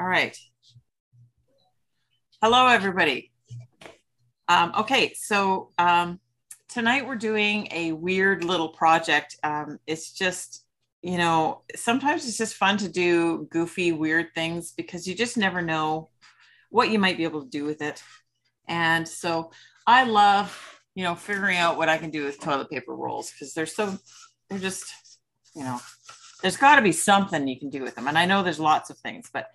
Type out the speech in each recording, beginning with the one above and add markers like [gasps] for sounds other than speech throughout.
All right. Hello, everybody. Um, okay, so um, tonight we're doing a weird little project. Um, it's just, you know, sometimes it's just fun to do goofy, weird things because you just never know what you might be able to do with it. And so I love, you know, figuring out what I can do with toilet paper rolls because they're so, they're just, you know, there's got to be something you can do with them. And I know there's lots of things, but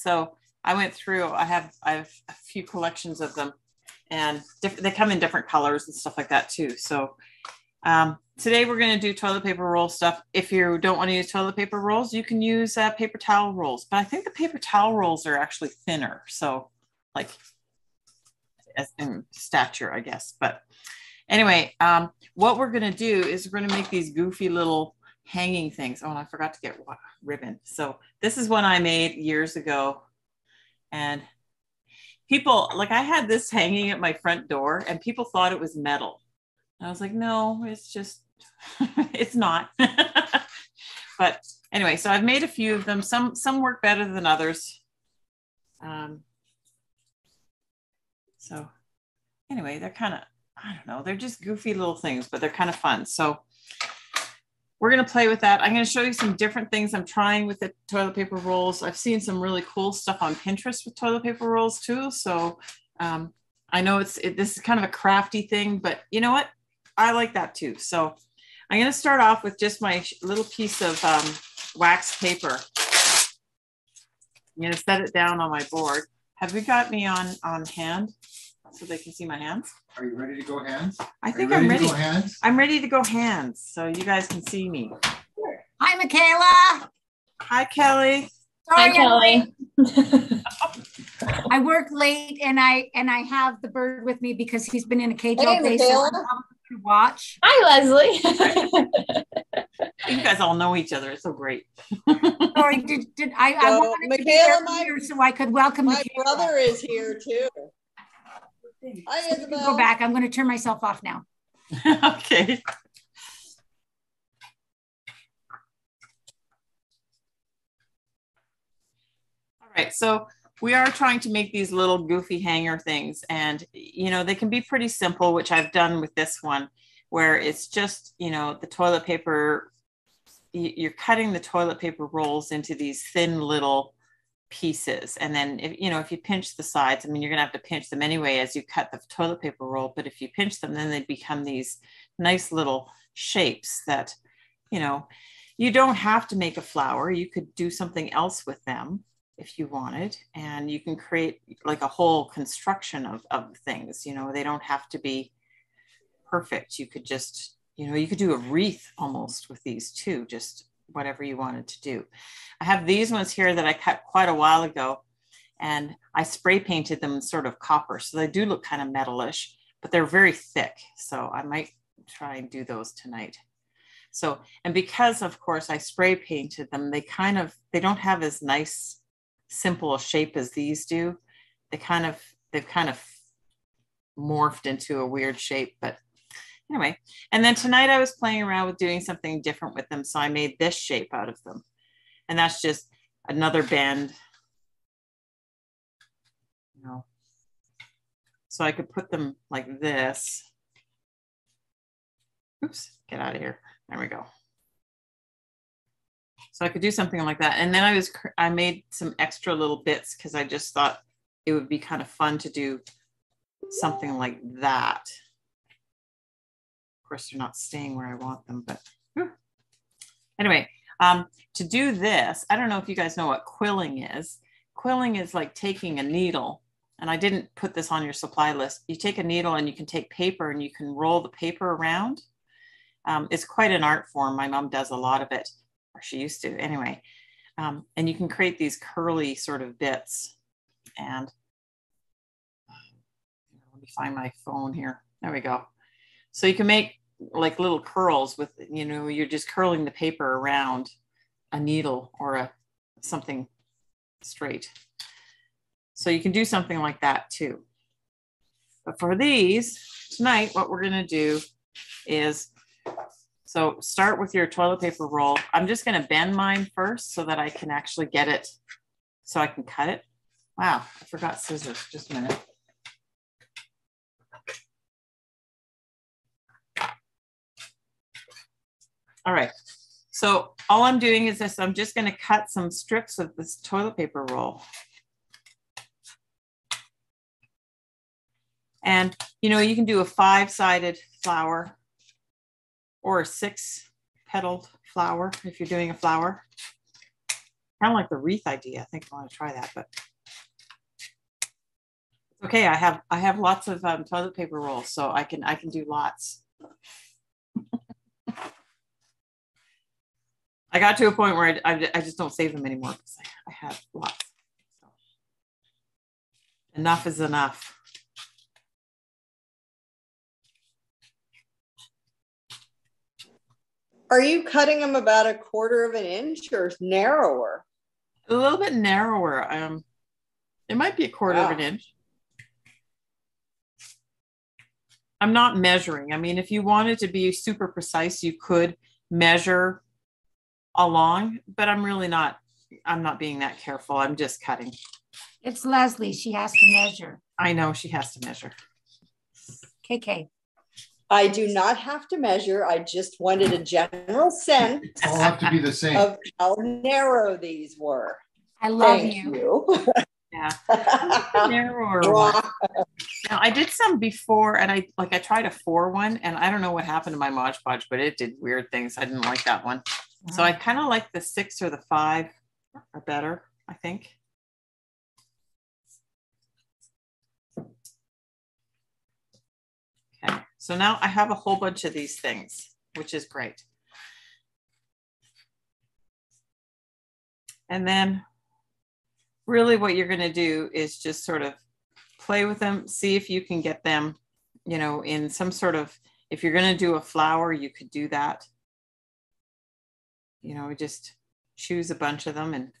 so I went through, I have, I have a few collections of them and diff- they come in different colors and stuff like that too. So um, today we're going to do toilet paper roll stuff. If you don't want to use toilet paper rolls, you can use uh, paper towel rolls, but I think the paper towel rolls are actually thinner. So like in stature, I guess. But anyway, um, what we're going to do is we're going to make these goofy little hanging things. Oh, and I forgot to get ribbon. So this is one I made years ago. And people, like I had this hanging at my front door and people thought it was metal. I was like, no, it's just, [laughs] it's not. [laughs] but anyway, so I've made a few of them. Some, some work better than others. Um, so anyway, they're kind of, I don't know, they're just goofy little things, but they're kind of fun. So we're going to play with that. I'm going to show you some different things I'm trying with the toilet paper rolls. I've seen some really cool stuff on Pinterest with toilet paper rolls too. So um, I know it's it, this is kind of a crafty thing, but you know what? I like that too. So I'm going to start off with just my little piece of um, wax paper. I'm going to set it down on my board. Have we got me on on hand so they can see my hands? Are you ready to go hands? I think you I'm ready ready. to go hands? I'm ready to go hands so you guys can see me. Hi, Michaela. Hi, Kelly. Sorry, Hi, Kelly. [laughs] I work late and I and I have the bird with me because he's been in a cage Hey, all day. So I'm Michaela. probably gonna watch. Hi, Leslie. [laughs] You guys all know each other. It's so great. Sorry, did, did I, I So, wanted to be Michaela, my- here so I could welcome My Michaela. brother is here too. Hi, Go Isabel. back. I'm going to turn myself off now. [laughs] okay. All right, so we are trying to make these little goofy hanger things, and you know, they can be pretty simple, which I've done with this one, where it's just, you know, the toilet paper, you're cutting the toilet paper rolls into these thin little pieces. And then, if you know, if you pinch the sides, I mean, you're gonna have to pinch them anyway as you cut the toilet paper roll, but if you pinch them, then they become these nice little shapes that, you know, you don't have to make a flower. You could do something else with them if you wanted. And you can create like a whole construction of, of things. You know, they don't have to be perfect. You could just, you know, you could do a wreath almost with these too, just whatever you wanted to do. I have these ones here that I cut quite a while ago and I spray painted them sort of copper. So they do look kind of metalish, but they're very thick. So I might try and do those tonight. So, and because of course I spray painted them, they kind of, they don't have as nice, simple shape as these do. They kind of, they've kind of morphed into a weird shape, but anyway. And then tonight I was playing around with doing something different with them. So I made this shape out of them. And that's just another bend. You know. So I could put them like this. Oops, get out of here. There we go. So I could do something like that. And then I was, I made some extra little bits because I just thought it would be kind of fun to do something like that. Course, they're not staying where I want them, but whew. anyway, um, to do this, I don't know if you guys know what quilling is. Quilling is like taking a needle, and I didn't put this on your supply list. You take a needle and you can take paper and you can roll the paper around. Um, it's quite an art form. My mom does a lot of it, or she used to anyway. Um, and you can create these curly sort of bits. And let me find my phone here. There we go. So you can make like little curls with, you know, you're just curling the paper around a needle or a something straight. So you can do something like that too. But for these tonight, what we're going to do is so start with your toilet paper roll. I'm just going to bend mine first so that I can actually get it so I can cut it. Wow, I forgot scissors. Just a minute. All right. So all I'm doing is this, I'm just gonna cut some strips of this toilet paper roll. And you know, you can do a five-sided flower or a six petaled flower if you're doing a flower. Kind of like the wreath idea. I think I want to try that, but okay. I have I have lots of um, toilet paper rolls, so I can I can do lots. I got to a point where I, I, I just don't save them anymore because I, I have lots. So. Enough is enough. Are you cutting them about a quarter of an inch or narrower? A little bit narrower. Um, it might be a quarter wow. of an inch. I'm not measuring. I mean, if you wanted to be super precise, you could measure along, but I'm really not. I'm not being that careful. I'm just cutting. It's Leslie. She has to measure. I know she has to measure. KK. I do not have to measure. I just wanted a general sense. All have to be the same. Of how narrow these were. I love Thank you. you. yeah. [laughs] narrower Now I did some before and I like I tried a four one and I don't know what happened to my Mod Podge, but it did weird things. I didn't like that one. So I kind of like the six or the five are better, I think. Okay, so now I have a whole bunch of these things, which is great. And then really what you're going to do is just sort of play with them, see if you can get them, you know, in some sort of, if you're going to do a flower, you could do that. You know, we just choose a bunch of them and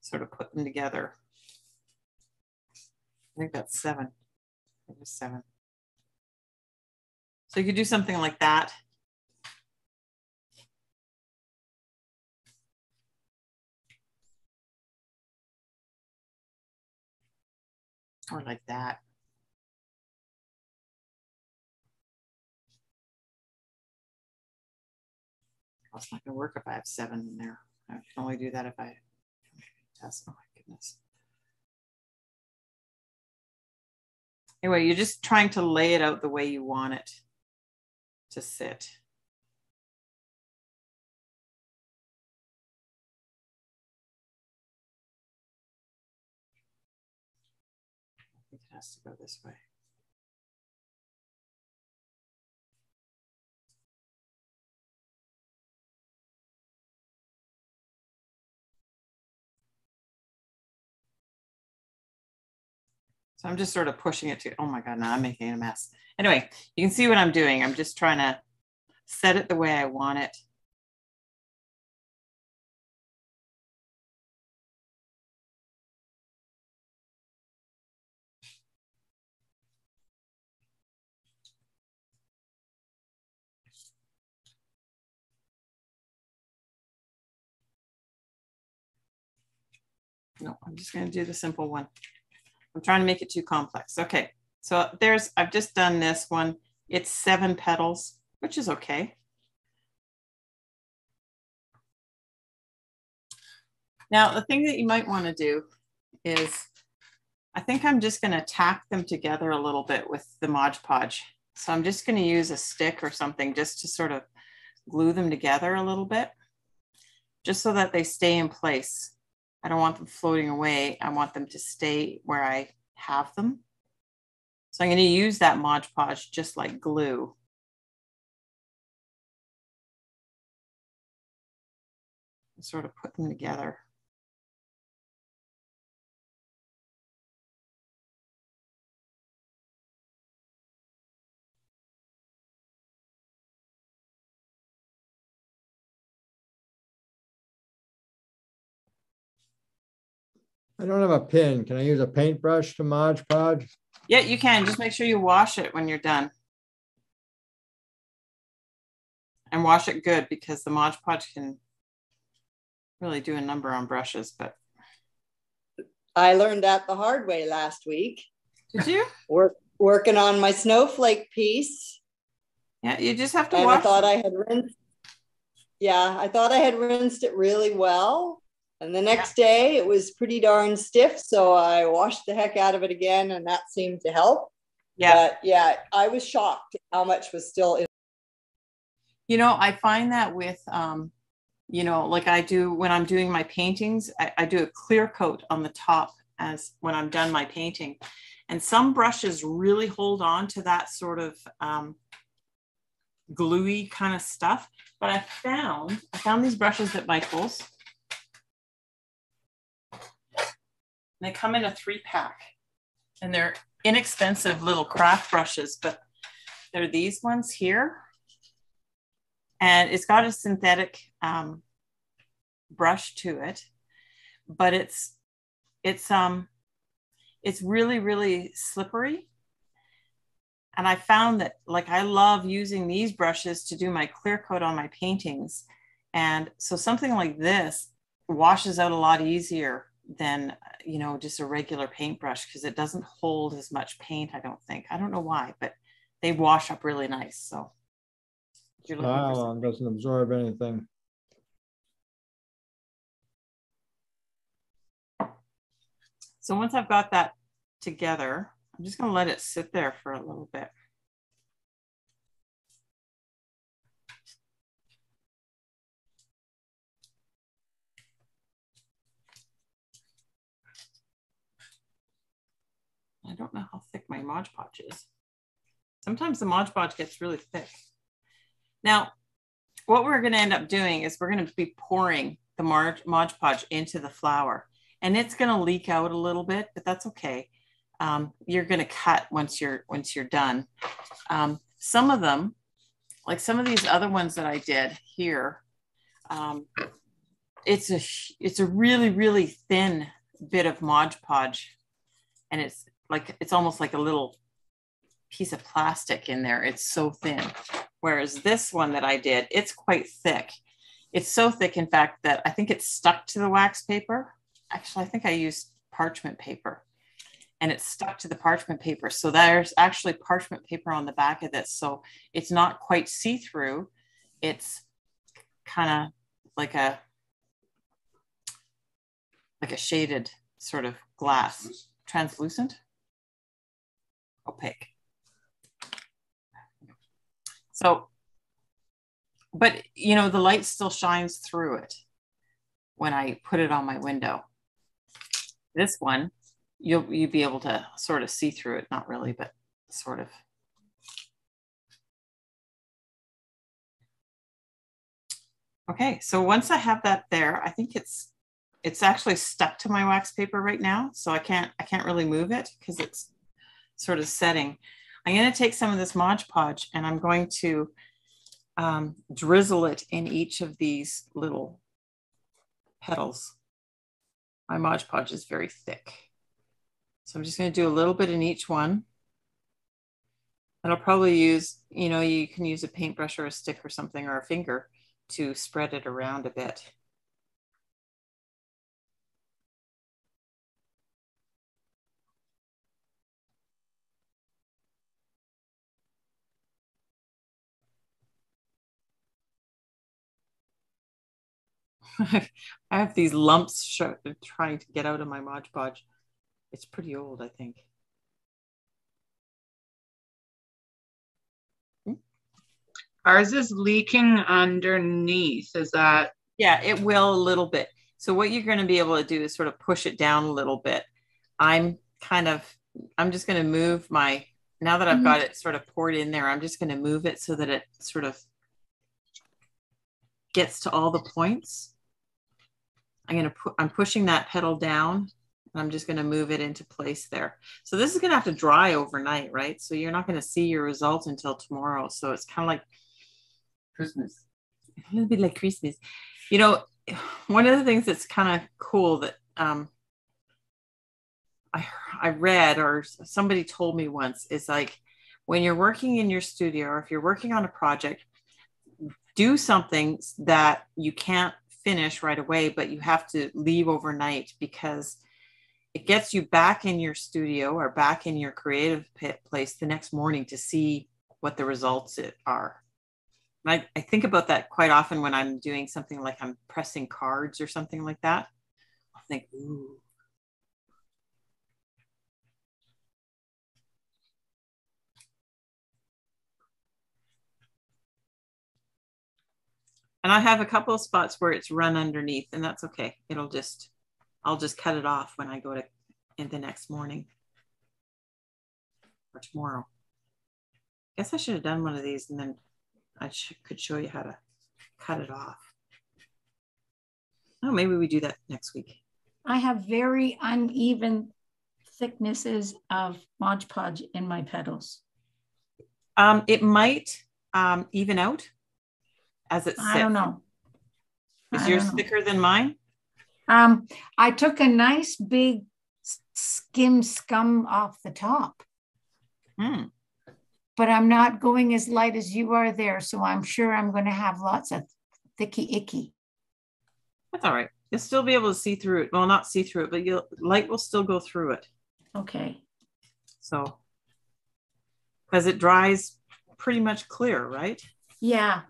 sort of put them together. I think that's seven. It was seven. So you could do something like that. Or like that. It's not going to work if I have seven in there. I can only do that if I test. Oh my goodness. Anyway, you're just trying to lay it out the way you want it to sit. I think it has to go this way. I'm just sort of pushing it to, oh my God, now I'm making a mess. Anyway, you can see what I'm doing. I'm just trying to set it the way I want it. No, I'm just going to do the simple one. I'm trying to make it too complex. Okay, so there's, I've just done this one. It's seven petals, which is okay. Now, the thing that you might want to do is, I think I'm just going to tack them together a little bit with the Mod Podge. So I'm just going to use a stick or something just to sort of glue them together a little bit, just so that they stay in place. I don't want them floating away. I want them to stay where I have them. So I'm going to use that Mod Podge just like glue. Sort of put them together. I don't have a pin. Can I use a paintbrush to Mod Podge? Yeah, you can. Just make sure you wash it when you're done. And wash it good because the Mod Podge can really do a number on brushes, but I learned that the hard way last week. Did you? [laughs] Work, working on my snowflake piece. Yeah, you just have to And wash. I thought I had rinsed. Yeah, I thought I had rinsed it really well. And the next day it was pretty darn stiff. So I washed the heck out of it again, and that seemed to help. yeah. But yeah, I was shocked how much was still in. You know, I find that with, um, you know, like I do when I'm doing my paintings, I, I do a clear coat on the top as when I'm done my painting. And some brushes really hold on to that sort of um, gluey kind of stuff. But I found, I found these brushes at Michael's. They come in a three pack and they're inexpensive little craft brushes, but they're these ones here. And it's got a synthetic um, brush to it but it's it's um it's really really slippery. And i found that like i love using these brushes to do my clear coat on my paintings. And so something like this washes out a lot easier than you know just a regular paintbrush because it doesn't hold as much paint i don't think i don't know why but they wash up really nice so if you're looking for some- Nylon doesn't absorb anything. So once I've got that together, I'm just gonna let it sit there for a little bit. Don't know how thick my Mod Podge is. Sometimes the Mod Podge gets really thick. Now, what we're gonna end up doing is we're gonna be pouring the Mod Mod Podge into the flower and it's going to leak out a little bit, but that's okay. Um, you're going to cut once you're once you're done. Um, some of them, like some of these other ones that I did here, um, it's a it's a really really thin bit of Mod Podge, and it's like it's almost like a little piece of plastic in there. It's so thin. Whereas this one that I did, it's quite thick. It's so thick, in fact, that I think it's stuck to the wax paper actually, I think I used parchment paper and it's stuck to the parchment paper. So there's actually parchment paper on the back of this. So it's not quite see through. It's kind of like a like a shaded sort of glass, translucent, opaque. So, but you know, the light still shines through it when I put it on my window. This one, you'll you'll be able to sort of see through it, not really, but sort of. Okay, so once I have that there, I think it's it's actually stuck to my wax paper right now, so I can't I can't really move it because it's sort of setting. I'm going to take some of this Mod Podge and I'm going to um, drizzle it in each of these little petals. My Mod Podge is very thick. So I'm just going to do a little bit in each one. And I'll probably use, you know, you can use a paintbrush or a stick or something or a finger to spread it around a bit. [laughs] I have these lumps sh- trying to get out of my Mod Podge. It's pretty old, I think. Ours is leaking underneath. Is that Yeah, it will a little bit. So what you're going to be able to do is sort of push it down a little bit. I'm kind of, I'm just going to move my, now that I've mm-hmm. got it sort of poured in there, I'm just going to move it so that it sort of gets to all the points. I'm going to put, I'm pushing that petal down. and I'm just going to move it into place there. So this is going to have to dry overnight, right? So you're not going to see your results until tomorrow. So it's kind of like Christmas. [laughs] A little bit like Christmas. You know, [sighs] one of the things that's kind of cool that um, I I read or somebody told me once is like when you're working in your studio or if you're working on a project, do something that you can't finish right away, but you have to leave overnight because it gets you back in your studio or back in your creative pit place the next morning to see what the results are. I, I think about that quite often when I'm doing something like I'm pressing cards or something like that. I think, ooh. And I have a couple of spots where it's run underneath, and that's okay. It'll just, I'll just cut it off when I go to in the next morning or tomorrow. Guess I should have done one of these and then I sh could show you how to cut it off. Oh, maybe we do that next week. I have very uneven thicknesses of Mod Podge in my petals. Um, it might um, even out as it sits. I don't know. Is I yours thicker than mine? Um, I took a nice big skim scum off the top, Hmm. but I'm not going as light as you are there. So I'm sure I'm going to have lots of thicky icky. That's all right. You'll still be able to see through it. Well, not see through it, but you'll light will still go through it. Okay. So, because it dries pretty much clear, right? Yeah.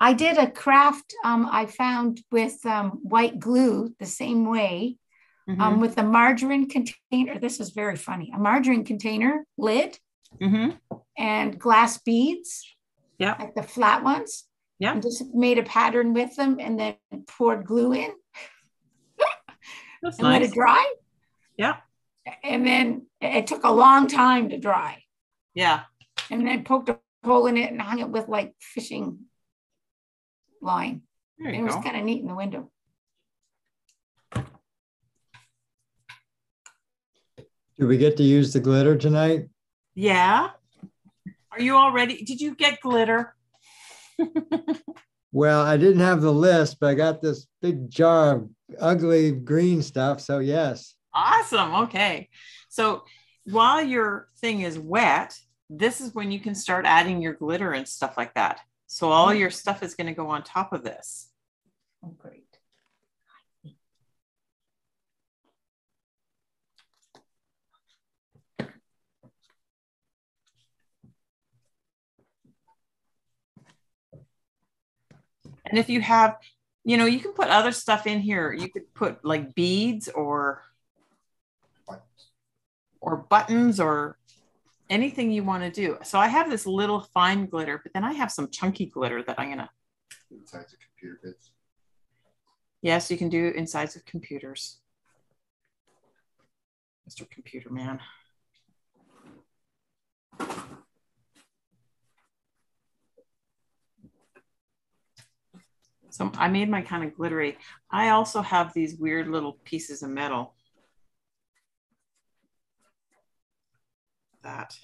I did a craft um, I found with um, white glue the same way Mhm. um, with a margarine container. This is very funny. A margarine container lid Mhm. and glass beads, Yeah. like the flat ones. Yeah. And just made a pattern with them and then poured glue in That's and let it dry. Yeah. And then it took a long time to dry. Yeah. And then poked a hole in it and hung it with like fishing line. There It you was kind of neat in the window. Do we get to use the glitter tonight? Yeah. Are you all ready? Did you get glitter? [laughs] Well, I didn't have the list, but I got this big jar of ugly green stuff. So yes. Awesome. Okay. So while your thing is wet, this is when you can start adding your glitter and stuff like that. So all your stuff is going to go on top of this. Oh, great. And if you have, you know, you can put other stuff in here. You could put like beads or or buttons or anything you want to do. So I have this little fine glitter, but then I have some chunky glitter that I'm gonna. Insides of computer bits. Yes, you can do insides of computers. Mr. Computer Man. So I made my kind of glittery. I also have these weird little pieces of metal. That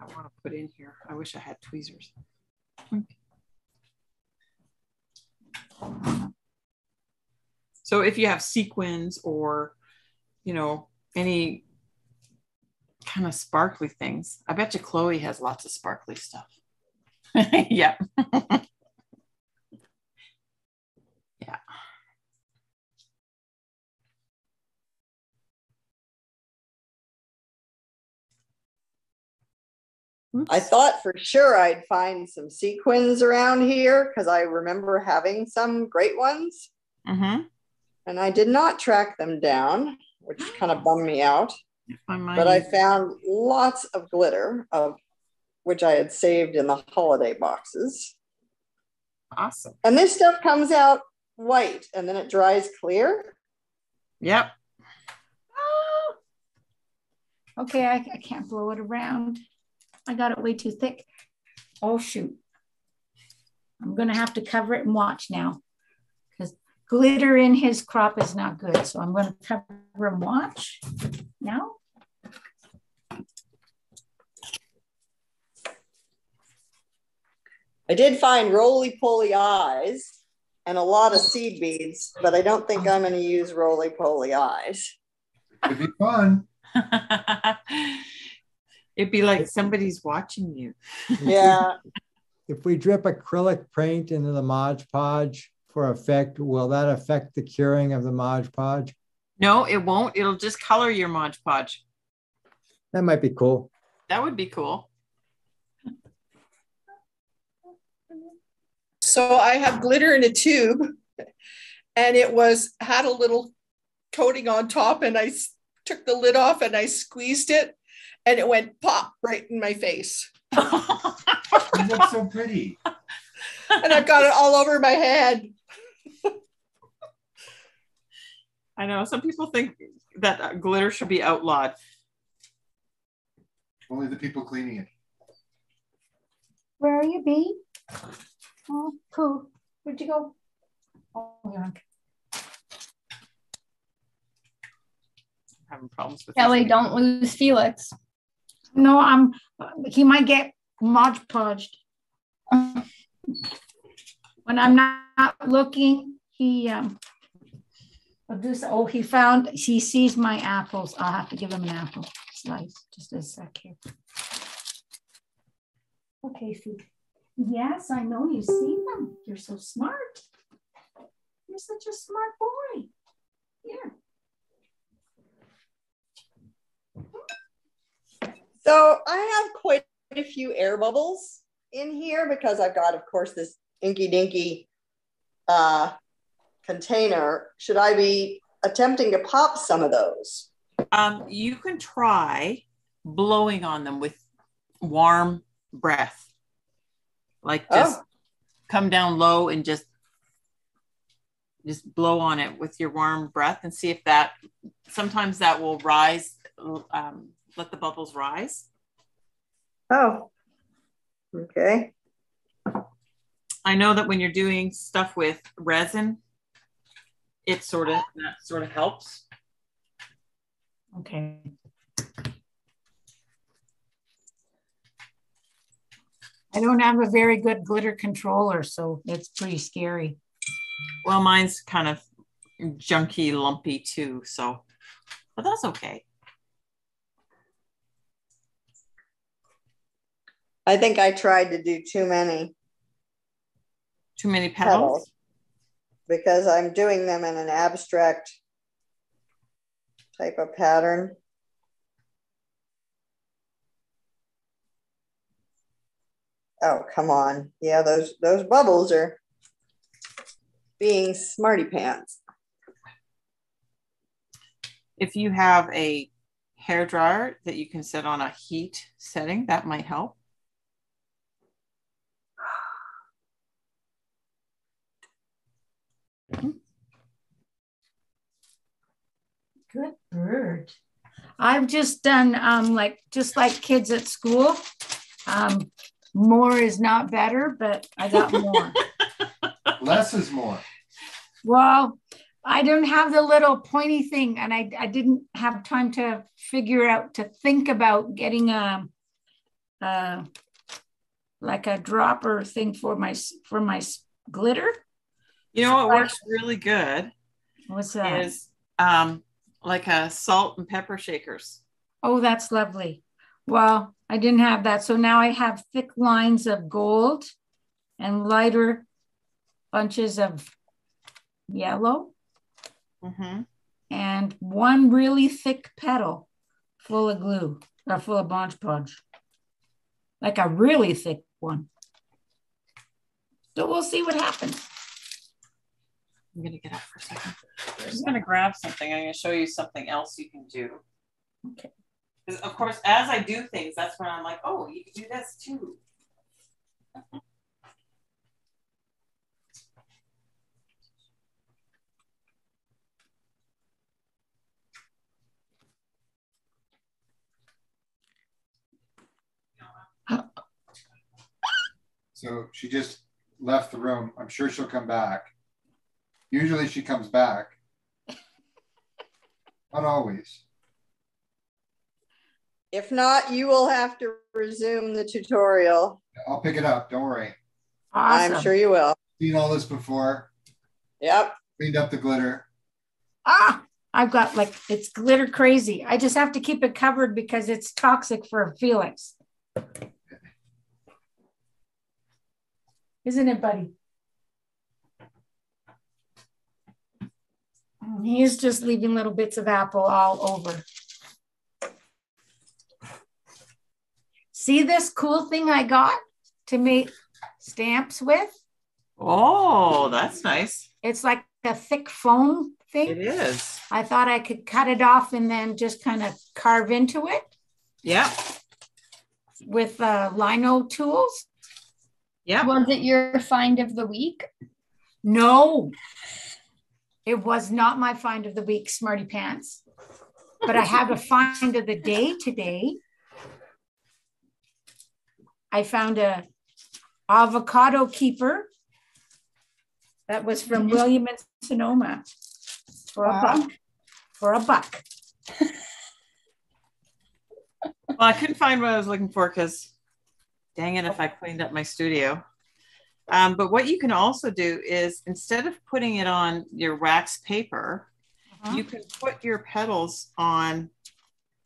I want to put in here. I wish I had tweezers. So if you have sequins or, you know, any kind of sparkly things, I bet you Chloe has lots of sparkly stuff. [laughs] yeah. [laughs] I thought for sure I'd find some sequins around here because I remember having some great ones Mm-hmm. and I did not track them down, which [gasps] kind of bummed me out. I But I found lots of glitter of which I had saved in the holiday boxes. awesome. And this stuff comes out white and then it dries clear. Yep. Oh. Okay, I, I can't blow it around. I got it way too thick. Oh, shoot. I'm going to have to cover it and watch now because glitter in his crop is not good. So I'm going to cover and watch now. I did find roly poly eyes and a lot of seed beads, but I don't think I'm going to use roly poly eyes. It'd be fun. [laughs] It'd be like somebody's watching you. Yeah, [laughs] If we drip acrylic paint into the Mod Podge for effect, will that affect the curing of the Mod Podge? No, it won't. It'll just color your Mod Podge. That might be cool. That would be cool. So I have glitter in a tube and it was had a little coating on top and I took the lid off and I squeezed it and it went pop right in my face. You look so pretty. [laughs] And I've got it all over my head. I know some people think that uh, glitter should be outlawed. Only the people cleaning it. Where are you, Bee? Oh, cool. Where'd you go? Oh, you're on. having problems with Kelly, don't lose Felix. No, I'm. He might get mod podged. When I'm not, looking, he um. oh, he found. He sees my apples. I'll have to give him an apple slice. Just a sec here. Okay, Fee. Yes, I know you see them. You're so smart. You're such a smart boy. Here. So I have quite a few air bubbles in here because I've got, of course, this inky dinky uh, container. Should I be attempting to pop some of those? Um, you can try blowing on them with warm breath. Like just Oh. come down low and just just blow on it with your warm breath and see if that sometimes that will rise um, let the bubbles rise Oh, okay. i know that when you're doing stuff with resin it sort of that sort of helps Okay. I don't have a very good glitter controller, so it's pretty scary. well mine's kind of junky lumpy too so but that's okay I think I tried to do too many too many petals petals because I'm doing them in an abstract type of pattern. Oh, come on. Yeah, those those bubbles are being smarty pants. if you have a hair dryer that you can set on a heat setting, that might help. Good bird. I've just done um like just like kids at school. Um more is not better, but I got more. [laughs] Less is more. well, I don't have the little pointy thing, and I, I didn't have time to figure out to think about getting a, uh, like a dropper thing for my for my glitter. You know what works really good What's that? is um, like a salt and pepper shakers. Oh, that's lovely. Well, I didn't have that. So now I have thick lines of gold and lighter bunches of yellow Mhm. and one really thick petal full of glue or full of Mod Podge. Like a really thick one. So we'll see what happens. I'm gonna get up for a second. I'm just gonna grab something. I'm gonna show you something else you can do. Okay. Because of course, as I do things, that's when I'm like, oh, you can do this too. So she just left the room. I'm sure she'll come back. Usually she comes back. Not always. If not, you will have to resume the tutorial. I'll pick it up. Don't worry. Awesome. I'm sure you will. Seen all this before. Yep. Cleaned up the glitter. Ah, I've got like it's glitter crazy. I just have to keep it covered because it's toxic for Felix. Isn't it, buddy? He's just leaving little bits of apple all over. See this cool thing I got to make stamps with? Oh, that's nice. It's like a thick foam thing. It is. I thought I could cut it off and then just kind of carve into it Yeah. with uh, lino tools. Yeah. Was it your find of the week? No, it was not my find of the week, Smarty Pants. But I have a find of the day today. I found a avocado keeper that was from mm-hmm. William and Sonoma for a buck. For a buck. Well, I couldn't find what I was looking for because dang it if I cleaned up my studio. Um, but what you can also do is instead of putting it on your wax paper, Uh-huh. you can put your petals on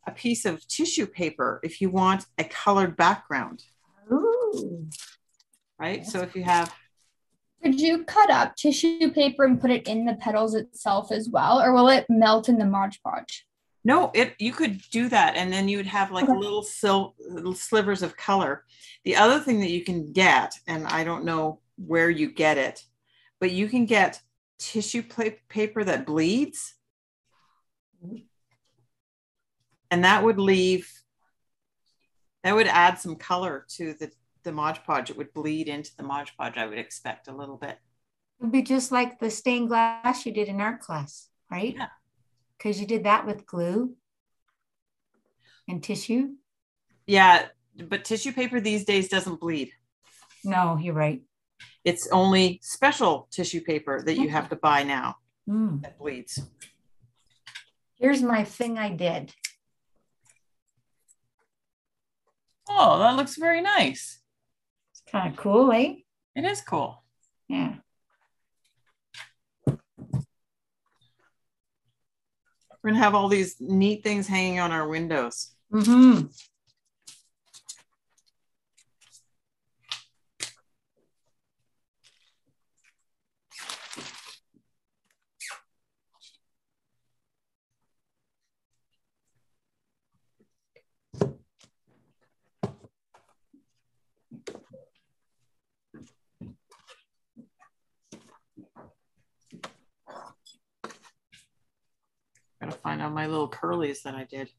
a piece of tissue paper if you want a colored background, Ooh. right? So if you have, Could you cut up tissue paper and put it in the petals itself as well, or will it melt in the Mod Podge? No, it you could do that, and then you would have like Okay. little sil- little slivers of color. The other thing that you can get, and I don't know where you get it, but you can get tissue paper that bleeds, and that would leave. That would add some color to the the Mod Podge. It would bleed into the Mod Podge. I would expect a little bit. It'd be just like the stained glass you did in art class, right? Yeah. Because you did that with glue and tissue. Yeah, but tissue paper these days doesn't bleed. No, you're right. It's only special tissue paper that you have to buy now Mm. that bleeds. Here's my thing I did. Oh, that looks very nice. It's kind of cool, eh? It is cool. Yeah. We're gonna have all these neat things hanging on our windows. Mm-hmm. Find out my little curlies that I did.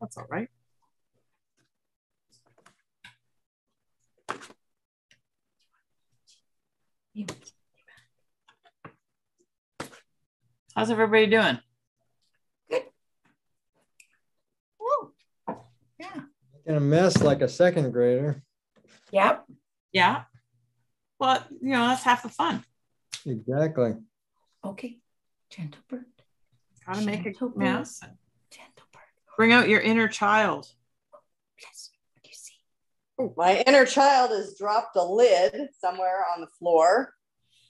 That's all right. How's everybody doing? Woo. Yeah. In a mess like a second grader. Yep. Yeah. Well, you know, that's half the fun. Exactly. Okay. Gentle bird. Gotta make a bird. mess. Gentle bird. Bring out your inner child. Oh, Bless you. What do you see? My inner child has dropped a lid somewhere on the floor.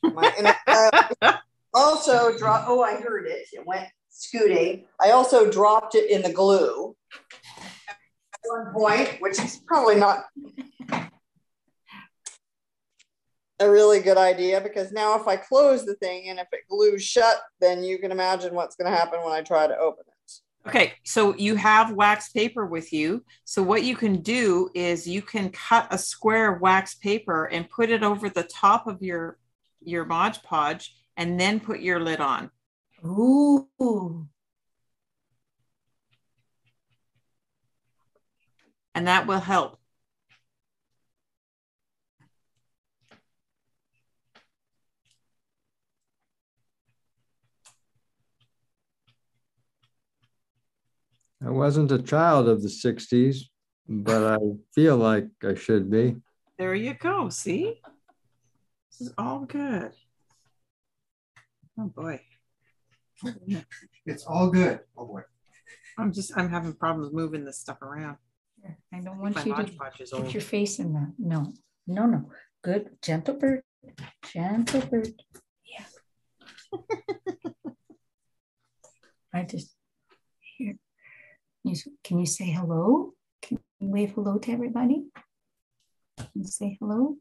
My inner [laughs] child also dropped, oh, I heard it. It went scooting. I also dropped it in the glue at one point, which is probably not a really good idea because now if I close the thing and if it glues shut, then you can imagine what's going to happen when I try to open it. Okay, so you have wax paper with you. So what you can do is you can cut a square of wax paper and put it over the top of your your Mod Podge and then put your lid on. Ooh. And that will help. I wasn't a child of the 60s, but I feel like I should be. There you go. See? This is all good. Oh boy. It's all good. Oh boy. I'm just I'm having problems moving this stuff around. Here, I don't My want you to put your face in that. No, no, no. Good. Gentle bird. Gentle bird. Yeah. [laughs] I just You, can you say hello? Can you wave hello to everybody? Can you say hello?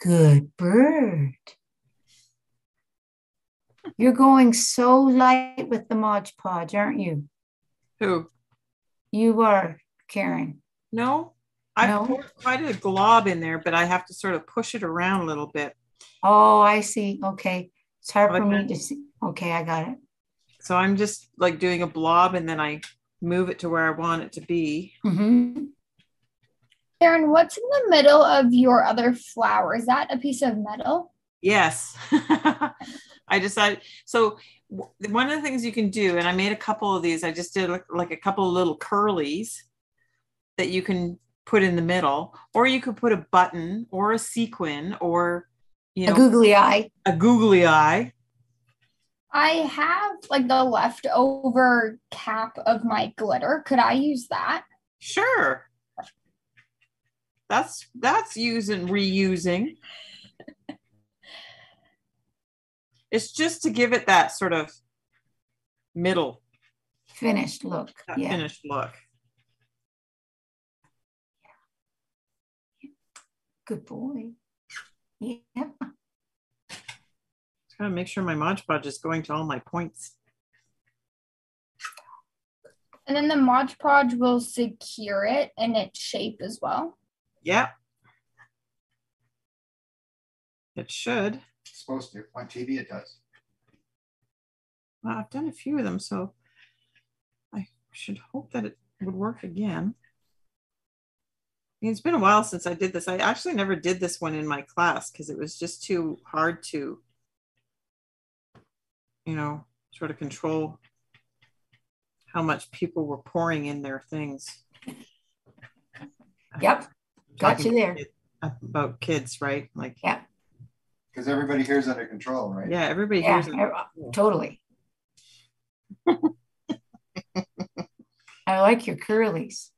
Good bird. You're going so light with the Mod Podge, aren't you? Who? You are, Karen. No, I No? poured quite a glob in there, but I have to sort of push it around a little bit. Oh, I see. Okay. It's hard for me Okay. to see. Okay, I got it. So I'm just like doing a blob and then I move it to where I want it to be. hmm Karen, what's in the middle of your other flower? Is that a piece of metal? Yes. [laughs] I decided. So w- one of the things you can do, and I made a couple of these, I just did like, like a couple of little curlies that you can put in the middle, or you could put a button or a sequin or, you know A googly eye. a googly eye. I have like the leftover cap of my glitter. Could I use that? Sure. That's that's using reusing. [laughs] it's just to give it that sort of middle, Finished look. that Yeah. finished look. Good boy. Yeah. Just gotta make sure my Mod Podge is going to all my points. And then the Mod Podge will secure it in its shape as well. Yep. It should. It's supposed to. On TV, it does. Well, I've done a few of them, so I should hope that it would work again. I mean, It's been a while since I did this. I actually never did this one in my class because it was just too hard to, you know, sort of control how much people were pouring in their things. [laughs] Yep. Got you there. About kids, right? Like, Yeah. Because everybody here's under control, right? yeah, everybody Yeah. hears Totally. [laughs] I like your curlies.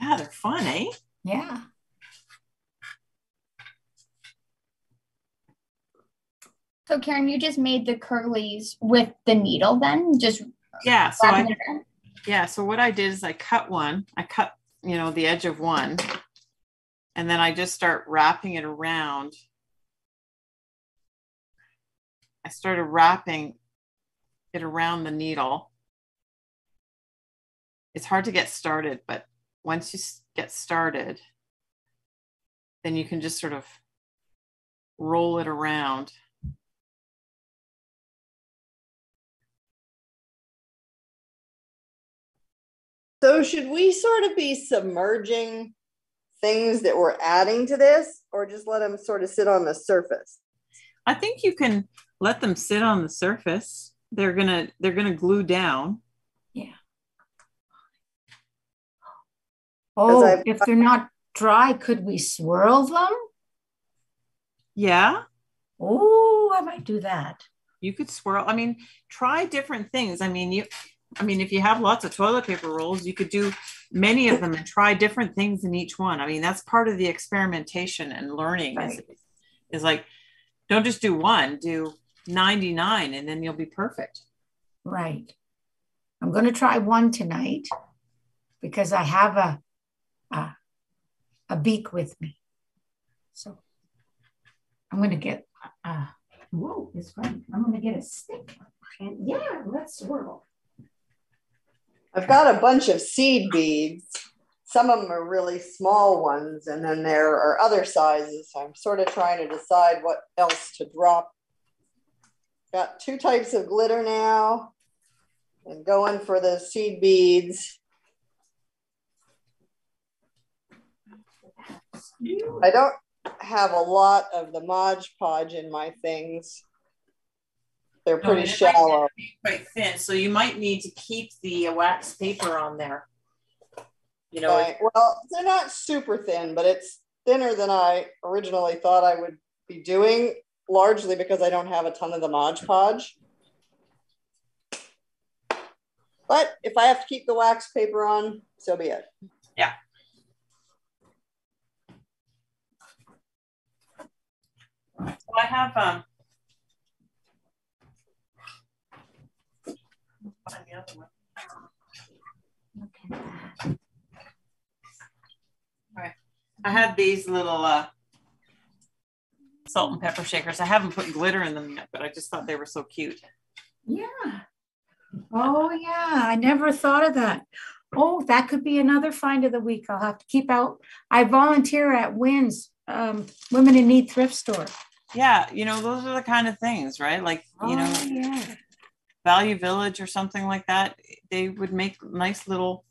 Yeah, they're fun, eh? Yeah. So Karen, you just made the curlies with the needle then? Just Yeah. So I, wrapping it around? Yeah, so what I did is I cut one, I cut, you know, the edge of one, and then I just start wrapping it around. I started wrapping it around the needle. It's hard to get started, but once you get started, then you can just sort of roll it around. So should we sort of be submerging things that we're adding to this or just let them sort of sit on the surface? I think you can let them sit on the surface. They're gonna they're gonna glue down. Oh, if they're not dry, could we swirl them? Yeah, Oh, I might do that. you could swirl. I mean, try different things. I mean, you I mean, if you have lots of toilet paper rolls, you could do many of them and try different things in each one. I mean, that's part of the experimentation and learning is, Right. is like don't just do one, do 99 and then you'll be perfect. Right. I'm going to try one tonight because I have a, a a beak with me. So I'm going to get uh whoa, it's fun. I'm going to get a stick and yeah, let's swirl. I've got a bunch of seed beads. Some of them are really small ones, and then there are other sizes. So I'm sort of trying to decide what else to drop. Got two types of glitter now, and going for the seed beads. I don't have a lot of the Mod Podge in my things. They're pretty might shallow. Quite thin, so you might need to keep the uh, wax paper on there. You know, Right. Well, they're not super thin, but it's thinner than I originally thought I would be doing, largely because I don't have a ton of the Mod Podge. But if I have to keep the wax paper on, so be it. I have um. I had these little uh, salt and pepper shakers. I haven't put glitter in them yet, but I just thought they were so cute. Yeah. Oh, yeah. I never thought of that. Oh, that could be another find of the week. I'll have to keep out. I volunteer at WINS, um, Women in Need Thrift Store. Yeah, you know, those are the kind of things, right? Like, you know, Oh, yeah. Value Village or something like that. They would make nice little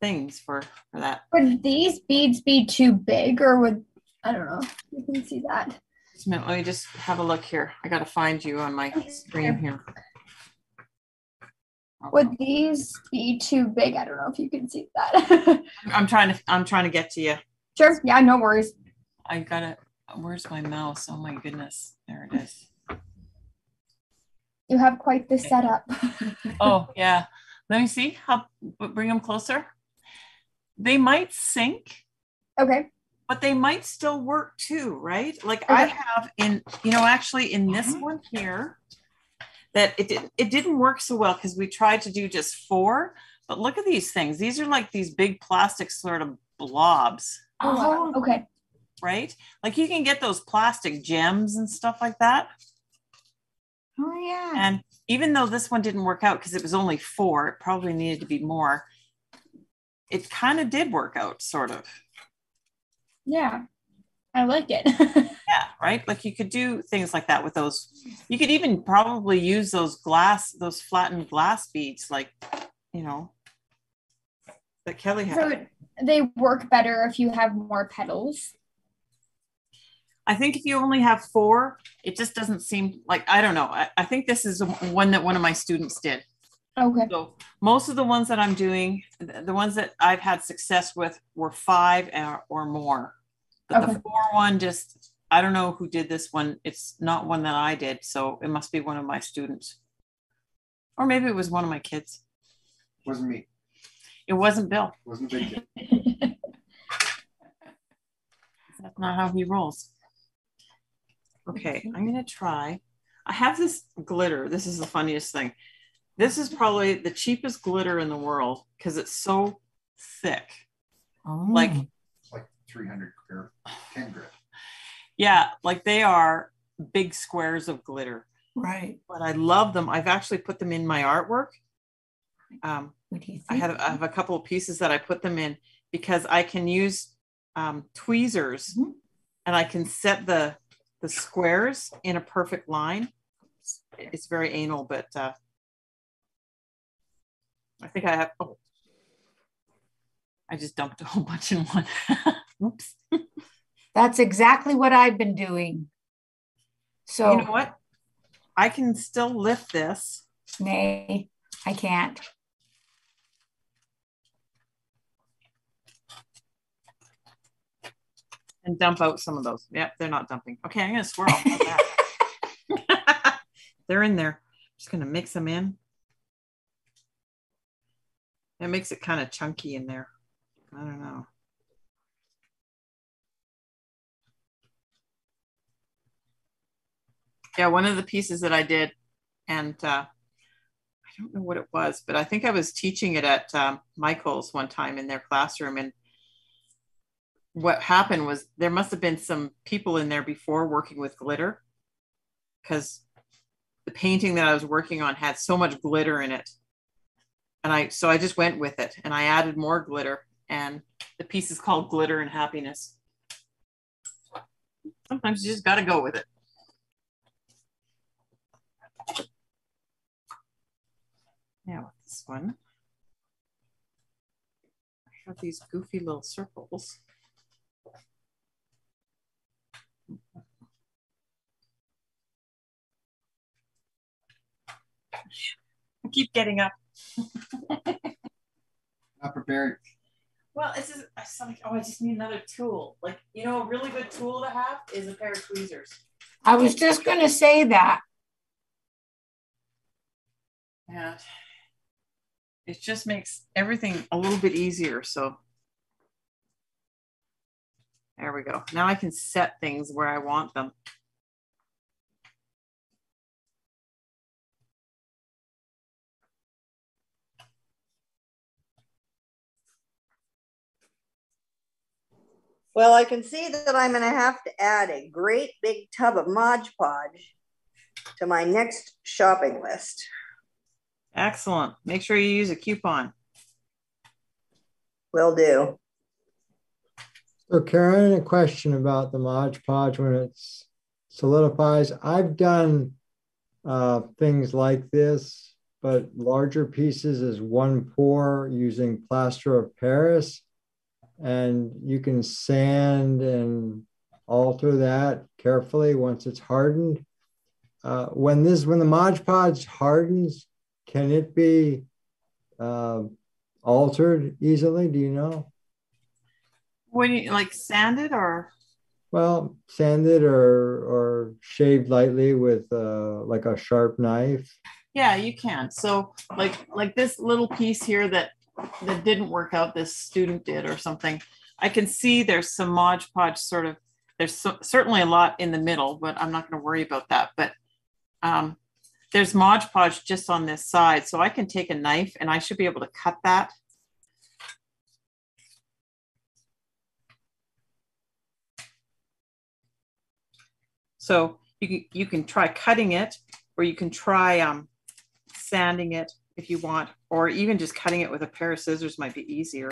things for for that. Would these beads be too big or would, I don't know, you can see that. Just minute, let me just have a look here. I got to find you on my screen here. Would these be too big? I don't know if you can see that. [laughs] I'm trying to I'm trying to get to you. sure. Yeah, no worries. I got it. Where's my mouse? Oh my goodness. There it is. You have quite the setup. [laughs] Oh, yeah. Let me see. How bring them closer. They might sink, okay. but they might still work too, right? Like I have in, you know, actually in this mm-hmm. one here, that it did it didn't work so well because we tried to do just four. But look at these things. These are like these big plastic sort of blobs, Oh. Oh. okay. Right? Like you can get those plastic gems and stuff like that. Oh, yeah. And even though this one didn't work out because it was only four, it probably needed to be more. It kind of did work out, sort of. Yeah. I like it. [laughs] Yeah, right. Like you could do things like that with those. You could even probably use those glass, those flattened glass beads, like you know, that Kelly had. so they work better if you have more petals. I think if you only have four, it just doesn't seem like I don't know. I, I think this is one that one of my students did. Okay. So most of the ones that I'm doing, the the ones that I've had success with were five or, or more. But Okay. the four one just, I don't know who did this one. It's not one that I did. So it must be one of my students. Or maybe it was one of my kids. It Wasn't me. It wasn't Bill. Wasn't a big. [laughs] That's not how he rolls. Okay, I'm gonna try. I have this glitter. This is the funniest thing. This is probably the cheapest glitter in the world because it's so thick. Like, Like 300 or 10 grit. yeah, like they are big squares of glitter. right. But I love them. I've actually put them in my artwork. Um, What do you think? I have I have a couple of pieces that I put them in because I can use um, tweezers Mhm. and I can set the the squares in a perfect line. It's very anal, but uh, I think I have. Oh, I just dumped a whole bunch in one. [laughs] Oops. That's exactly what I've been doing. So, You know what? I can still lift this. nay, I can't. And dump out some of those. Yep, they're not dumping. Okay, I'm gonna swirl. That? [laughs] [laughs] they're in there. Just gonna mix them in. It makes it kind of chunky in there. I don't know. Yeah, one of the pieces that I did, and uh, I don't know what it was, but I think I was teaching it at um, Michael's one time in their classroom, and what happened was there must have been some people in there before working with glitter because the painting that I was working on had so much glitter in it. And I so I just went with it and I added more glitter and the piece is called Glitter and Happiness. Sometimes you just got to go with it. Now with this one, I have these goofy little circles. I keep getting up. Not prepared. Well, this is I just like, oh, I just need another tool. Like, you know, a really good tool to have is a pair of tweezers. I was just going to say that. Yeah. it just makes everything a little bit easier. So there we go. Now I can set things where I want them. Well, I can see that I'm going to have to add a great big tub of Mod Podge to my next shopping list. Excellent. Make sure you use a coupon. Will do. So Karen, a question about the Mod Podge when it solidifies. I've done uh, things like this, but larger pieces is one pour using plaster of Paris. And you can sand and alter that carefully once it's hardened. Uh, when this, when the Mod Podge hardens, can it be uh, altered easily? Do you know? When you like sanded or Well, sanded or or shaved lightly with uh, like a sharp knife. yeah, you can. So like like this little piece here that that didn't work out, this student did or something. I can see there's some Mod Podge sort of. There's so, certainly a lot in the middle, but I'm not going to worry about that. But um, there's Mod Podge just on this side, so I can take a knife and I should be able to cut that. So you can you can try cutting it, or you can try um, sanding it if you want, or even just cutting it with a pair of scissors might be easier.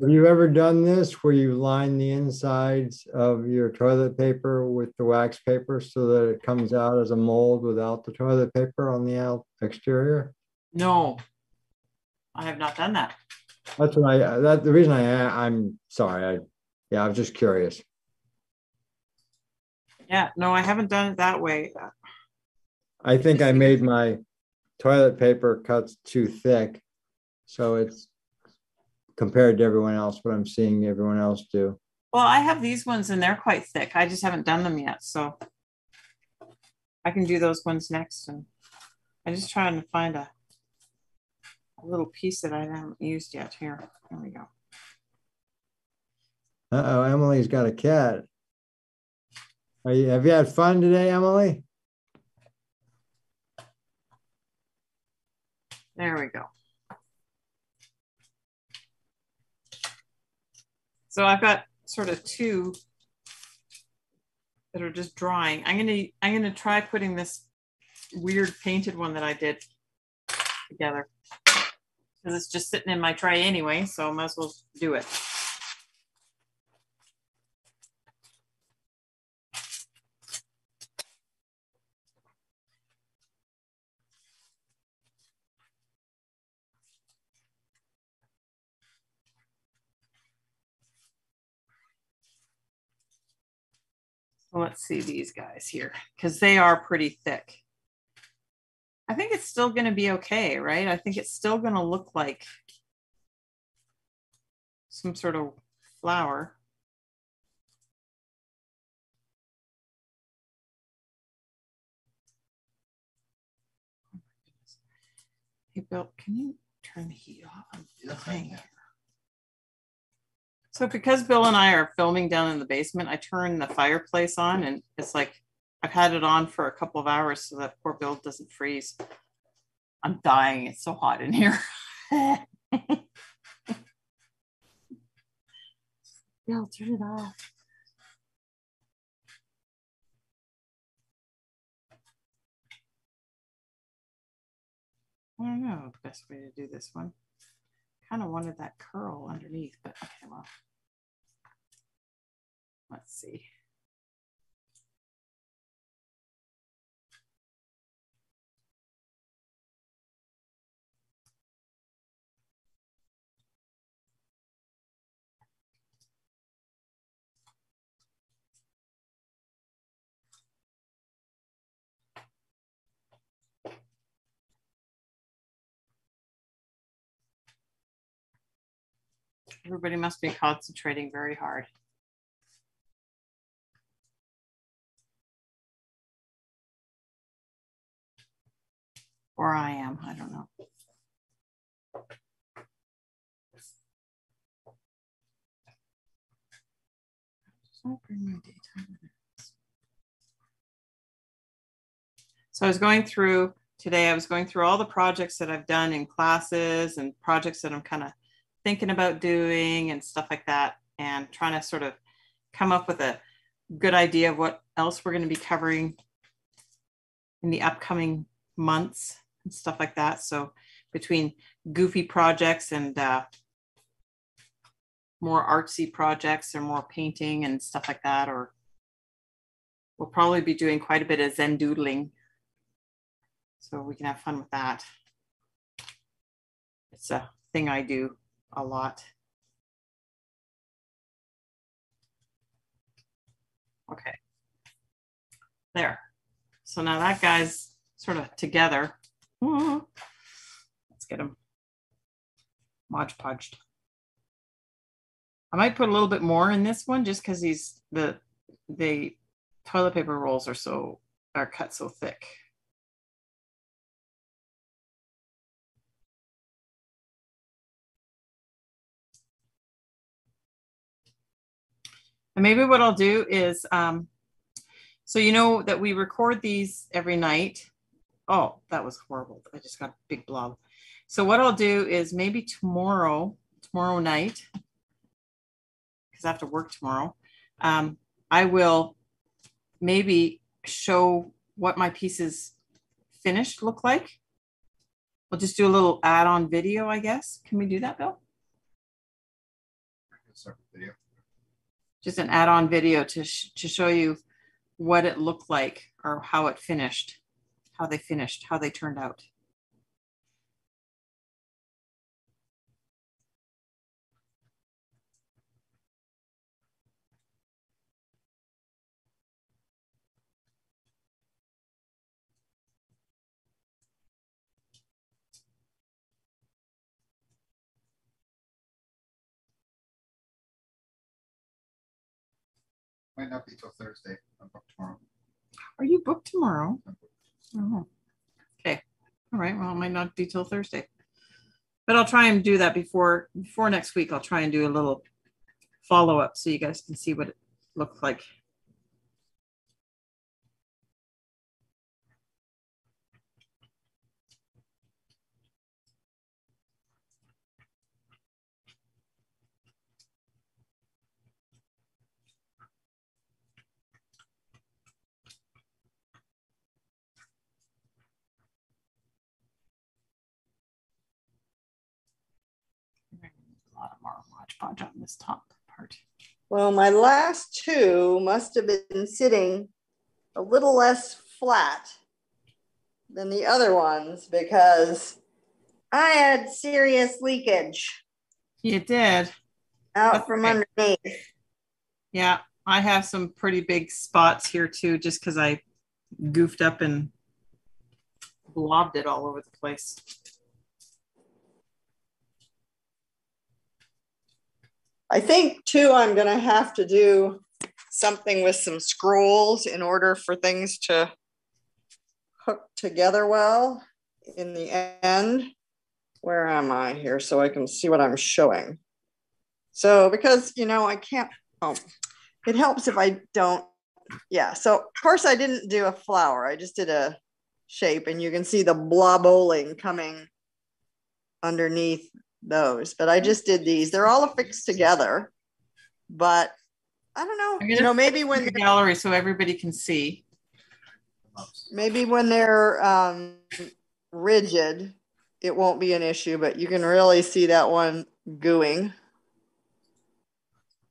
Have you ever done this where you line the insides of your toilet paper with the wax paper so that it comes out as a mold without the toilet paper on the out exterior? No, I have not done that. That's what I, that, the reason I, I'm sorry, I, yeah, I was just curious. Yeah, no, I haven't done it that way. I think I made my toilet paper cuts too thick. So it's compared to everyone else, what I'm seeing everyone else do. Well, I have these ones and they're quite thick. I just haven't done them yet, so I can do those ones next. And I'm just trying to find a, a little piece that I haven't used yet. Here, there we go. Uh-oh, Emily's got a cat. Are you, have you had fun today, Emily? There we go. So I've got sort of two that are just drying. I'm gonna I'm gonna try putting this weird painted one that I did together because it's just sitting in my tray anyway, so I might as well do it. Let's see these guys here because they are pretty thick. I think it's still going to be okay, right? I think it's still going to look like some sort of flower. Hey, Bill, can you turn the heat off? I'm dying. So because Bill and I are filming down in the basement, I turn the fireplace on and it's like I've had it on for a couple of hours so that poor Bill doesn't freeze. I'm dying. It's so hot in here. [laughs] Bill, turn it off. I don't know the best way to do this one. Kind of wanted that curl underneath, but okay, well. Let's see. Everybody must be concentrating very hard. Or I am, I don't know. So I was going through today, I was going through all the projects that I've done in classes and projects that I'm kind of thinking about doing and stuff like that. and trying to sort of come up with a good idea of what else we're going to be covering in the upcoming months and stuff like that. So between goofy projects and uh, more artsy projects or more painting and stuff like that, or we'll probably be doing quite a bit of Zen doodling. So we can have fun with that. It's a thing I do a lot. Okay. There. So now that guy's sort of together. Mm-hmm. Let's get him Mod Podged. I might put a little bit more in this one just because he's the the toilet paper rolls are so are cut so thick. And maybe what I'll do is, um, so you know that we record these every night. Oh, that was horrible. I just got a big blob. So what I'll do is maybe tomorrow, tomorrow night, because I have to work tomorrow, um, I will maybe show what my pieces finished look like. We'll just do a little add-on video, I guess. Can we do that, Bill? Start the video. Just an add-on video to sh- to show you what it looked like or how it finished, how they finished, how they turned out. Might not be till Thursday. I'm booked tomorrow. Are you booked tomorrow? Oh. Okay. All right. Well, it might not be till Thursday. But I'll try and do that before before next week. I'll try and do a little follow up so you guys can see what it looked like. A lot of more Mod Podge on this top part. Well, my last two must have been sitting a little less flat than the other ones because I had serious leakage You did. out That's from okay. underneath. Yeah, I have some pretty big spots here too, just because I goofed up and blobbed it all over the place. I think too, I'm gonna have to do something with some scrolls in order for things to hook together well in the end. Where am I here so I can see what I'm showing? So because you know I can't. Oh, it helps if I don't. Yeah. So of course I didn't do a flower. I just did a shape, and you can see the bloboling coming underneath those. But I just did these. They're all affixed together, but I don't know. You know, maybe when the gallery so everybody can see. maybe when they're um, rigid, it won't be an issue, but you can really see that one gooing.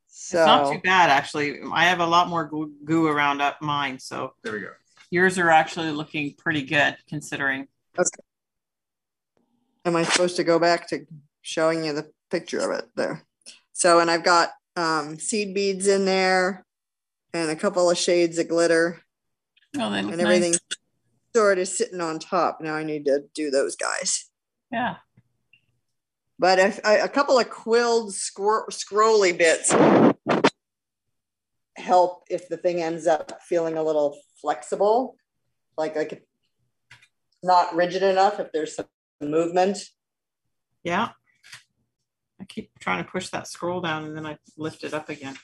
It's not too bad actually. I have a lot more goo, goo around up mine, so There we go. yours are actually looking pretty good considering. Okay. am I supposed to go back to showing you the picture of it there? So, and I've got um, seed beads in there and a couple of shades of glitter Oh, they look and everything nice. sort of sitting on top. Now I need to do those guys. Yeah. But if, a, a couple of quilled scro- scrolly bits help if the thing ends up feeling a little flexible, like like it's not rigid enough. If there's some movement, Yeah keep trying to push that scroll down and then I lift it up again.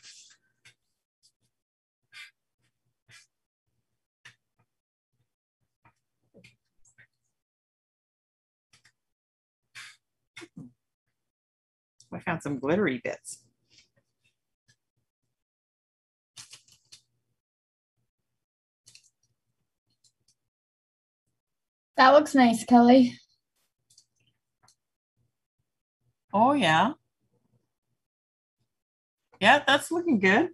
I found some glittery bits. That looks nice, Kelly. Oh, yeah. Yeah, that's looking good.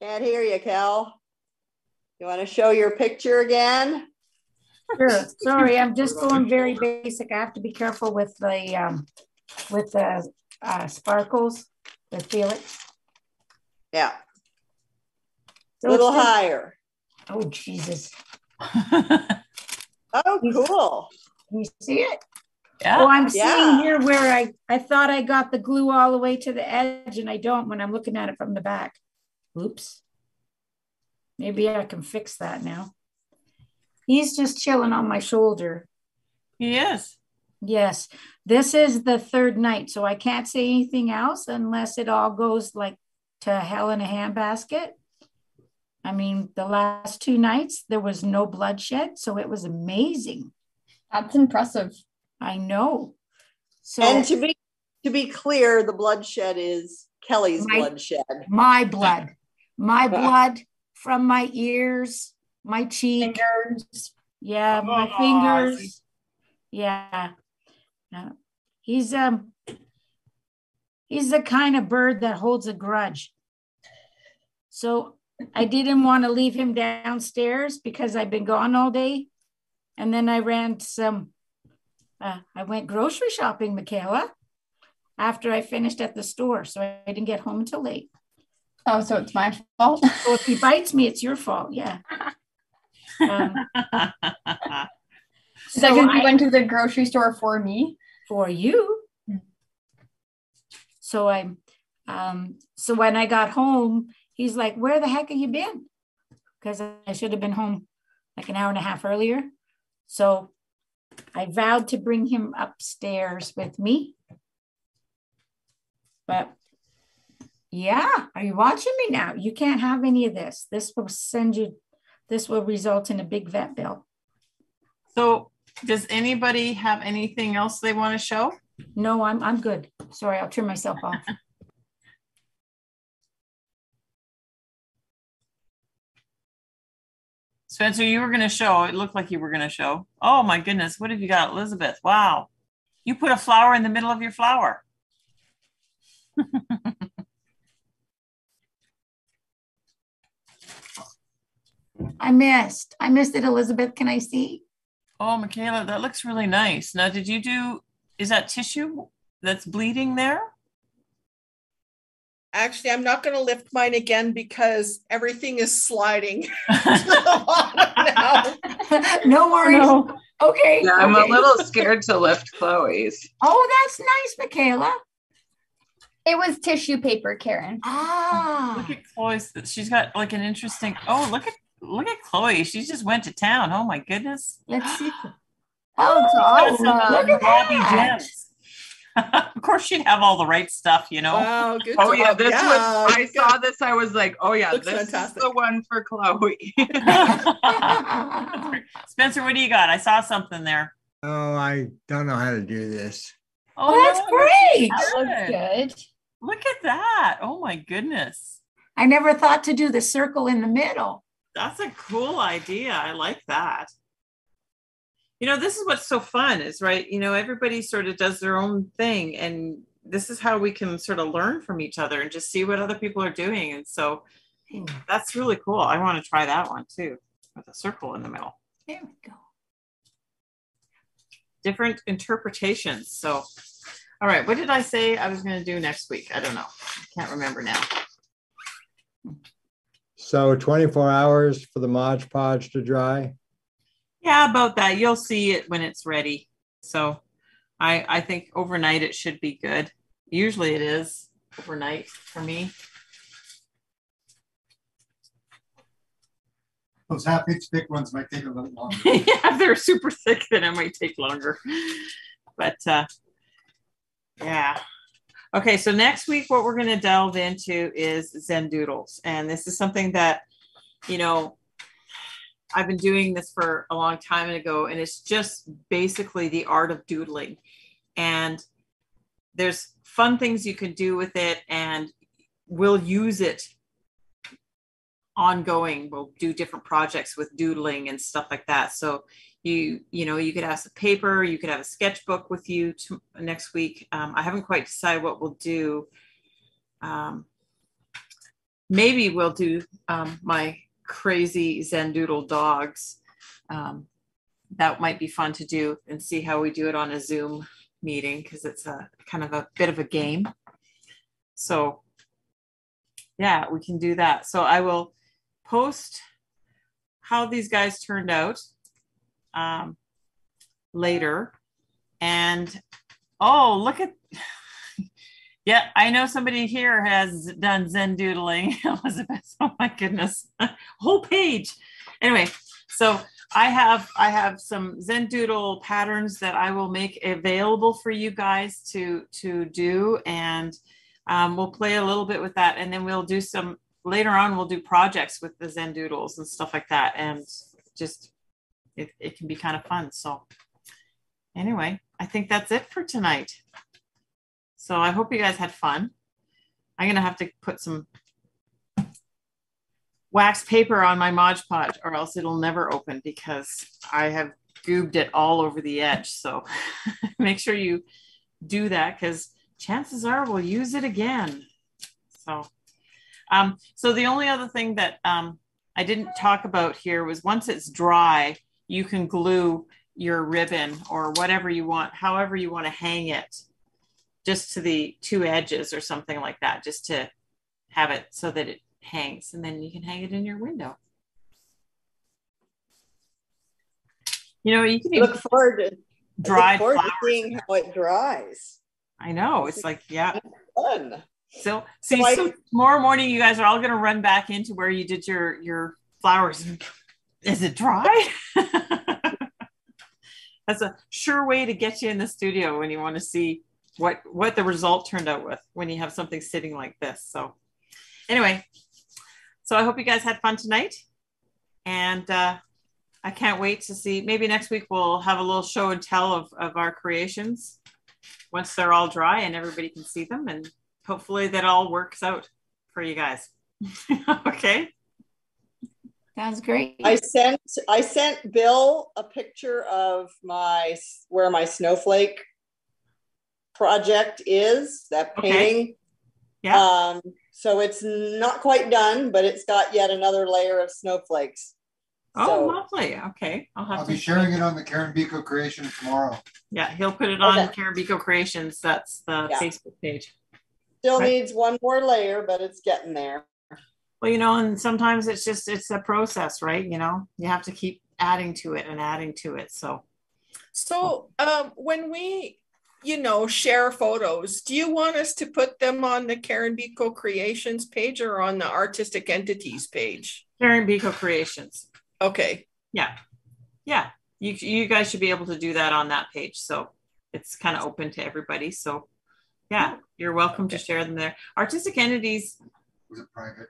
Can't hear you, Kel. You want to show your picture again? Sure. Sorry, I'm just going very basic. I have to be careful with the um, with the uh, sparkles, the Felix. Yeah, So a little higher. Oh Jesus! Oh, cool. Can you see it? Oh. I'm Yeah. seeing here where I I thought I got the glue all the way to the edge, and I don't when I'm looking at it from the back. Oops. Maybe I can fix that now. He's just chilling on my shoulder. He is. Yes, this is the third night, so I can't say anything else unless it all goes like to hell in a handbasket. I mean, the last two nights there was no bloodshed, so it was amazing. That's impressive. I know. So And to be to be clear, the bloodshed is Kelly's My- bloodshed. my blood, my blood from my ears, my cheek, Fingers. yeah, my Oh, fingers. Yeah. No. He's um he's the kind of bird that holds a grudge. So I didn't want to leave him downstairs because I've been gone all day. And then I ran some uh, I went grocery shopping, Michaela, after I finished at the store. So I didn't get home until late. Oh, so it's my fault. So if he bites me, it's your fault. Yeah. Um, Is [laughs] that so because you I- went to the grocery store for me? for you. So I, um, so when I got home, he's like, "Where the heck have you been?" Because I should have been home like an hour and a half earlier. So I vowed to bring him upstairs with me. But yeah, are you watching me now? You can't have any of this. This will send you. This will result in a big vet bill. so, does anybody have anything else they want to show? No, I'm I'm good. Sorry, I'll turn myself off. [laughs] Spencer, you were going to show. It looked like you were going to show. Oh my goodness, what have you got, Elizabeth? Wow, you put a flower in the middle of your flower. [laughs] I missed. I missed it, Elizabeth. Can I see? Oh, Michaela, that looks really nice. Now, did you do? Is that tissue that's bleeding there? Actually, I'm not going to lift mine again because everything is sliding to the bottom now. no worries. No. Okay. Yeah, I'm a little scared to lift Chloe's. Oh, that's nice, Michaela. It was tissue paper, Karen. Ah. Look at Chloe's. She's got like an interesting. Oh, look at look at Chloe. She just went to town. Oh my goodness. Let's see. [gasps] Oh, it's That's awesome. look at that. gems. [laughs] of course, she'd have all the right stuff, you know. Wow, good Oh job. yeah, this Yeah, was. I good. saw this. I was like, oh yeah, Looks this fantastic. is the one for Chloe. [laughs] [laughs] Spencer, what do you got? I saw something there. Oh, I don't know how to do this. Oh, oh that's no, great. That looks good. Look at that. Oh my goodness. I never thought to do the circle in the middle. That's a cool idea. I like that. You know, this is what's so fun is right. You know, everybody sort of does their own thing, and this is how we can sort of learn from each other and just see what other people are doing. And so hmm. that's really cool. I want to try that one too with a circle in the middle. There we go. Different interpretations. So, all right, what did I say I was going to do next week? I don't know. I can't remember now. So 24 hours for the Mod Podge to dry. Yeah, about that. You'll see it when it's ready. So I I think overnight it should be good. Usually it is overnight for me. Those half inch thick ones might take a little longer. [laughs] yeah, if they're super thick, then it might take longer. But uh yeah. Okay, so next week what we're gonna delve into is Zen Doodles. And this is something that, you know, I've been doing this for a long time ago, and it's just basically the art of doodling. And there's fun things you can do with it, and we'll use it ongoing. We'll do different projects with doodling and stuff like that. So you you know you could have a paper, you could have a sketchbook with you next week. Um, I haven't quite decided what we'll do. Um, maybe we'll do um, my crazy Zen Doodle dogs. Um, that might be fun to do and see how we do it on a Zoom meeting because it's a kind of a bit of a game. So yeah, we can do that. So I will post how these guys turned out um, later. And oh, look at yeah, I know somebody here has done Zen doodling, [laughs] Elizabeth. Oh my goodness, [laughs] whole page. Anyway, so I have I have some Zen doodle patterns that I will make available for you guys to to do, and um, we'll play a little bit with that, and then we'll do some later on. We'll do projects with the Zen doodles and stuff like that, and just it, it can be kind of fun. So anyway, I think that's it for tonight. So I hope you guys had fun. I'm gonna have to put some wax paper on my Mod Podge or else it'll never open because I have goobed it all over the edge. So [laughs] make sure you do that because chances are we'll use it again. So, um, so the only other thing that um, I didn't talk about here was once it's dry, you can glue your ribbon or whatever you want, however you want to hang it just to the two edges or something like that, just to have it so that it hangs and then you can hang it in your window. You know, you can look forward to dried forward flowers. to seeing how it dries. I know. It's like, yeah. Fun. So see, So I- so tomorrow morning you guys are all gonna run back into where you did your your flowers. Is it dry? [laughs] That's a sure way to get you in the studio when you want to see what what the result turned out with when you have something sitting like this. So anyway, so I hope you guys had fun tonight. And uh, I can't wait to see. Maybe next week we'll have a little show and tell of, of our creations once they're all dry and everybody can see them. And hopefully that all works out for you guys. [laughs] okay. Sounds great. I sent I sent Bill a picture of my where my snowflake project is that Okay. painting. Yeah. Um, so it's not quite done, but it's got yet another layer of snowflakes. Oh, So- lovely. Okay. I'll have I'll to be sharing it on the Karen Biko creation tomorrow. Yeah, he'll put it on Okay. Karen Biko Creations. That's the Yeah. Facebook page. Still Right. needs one more layer, but it's getting there. Well, you know, and sometimes it's just it's a process, right? You know, you have to keep adding to it and adding to it. So So um, when we, you know, share photos, do you want us to put them on the Karen Biko Creations page or on the Artistic Entities page? Karen Biko Creations. Okay. Yeah. Yeah. You you guys should be able to do that on that page. So it's kind of open to everybody. So yeah, you're welcome to share them there. Artistic entities Was a private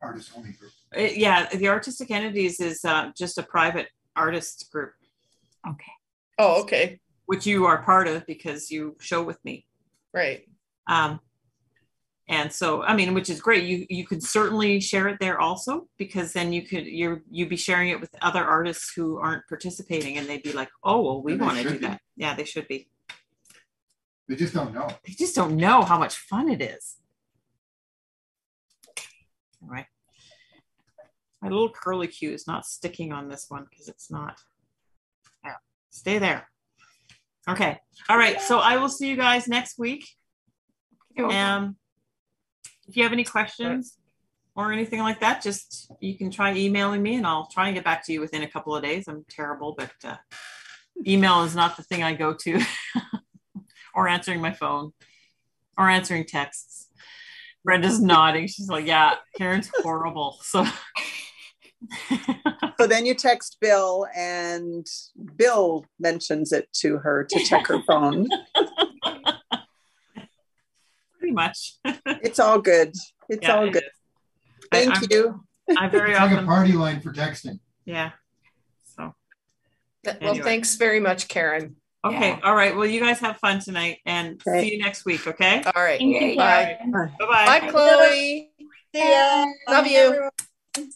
artist only group. Uh, yeah, the artistic entities is uh, just a private artist group, Okay. Oh, okay. Which you are part of because you show with me. Right. Um, and so, I mean, which is great. You you could certainly share it there also because then you could you're you'd be sharing it with other artists who aren't participating, and they'd be like, oh well, we want to do be. that. Yeah, they should be. They just don't know. They just don't know how much fun it is. All right. My little curly cue is not sticking on this one because it's not. Yeah, stay there. Okay. All right. So I will see you guys next week. Um, if you have any questions or anything like that, just you can try emailing me and I'll try and get back to you within a couple of days. I'm terrible, but uh, email is not the thing I go to, [laughs] or answering my phone, or answering texts. Brenda's nodding. She's like, "Yeah, Karen's horrible." [laughs] So. So then you text Bill, and Bill mentions it to her to check her phone. [laughs] Pretty much. It's all good. It's Yeah, all good. is. I- Thank I'm- you. I very It's like a party line for texting. yeah. So Well, Anyway. thanks very much, Karen. okay, Yeah. all right. Well, you guys have fun tonight, and Okay. see you next week. Okay. All right. Thank you, Bye. Bye bye. Bye, Chloe. See ya. Love you. everyone.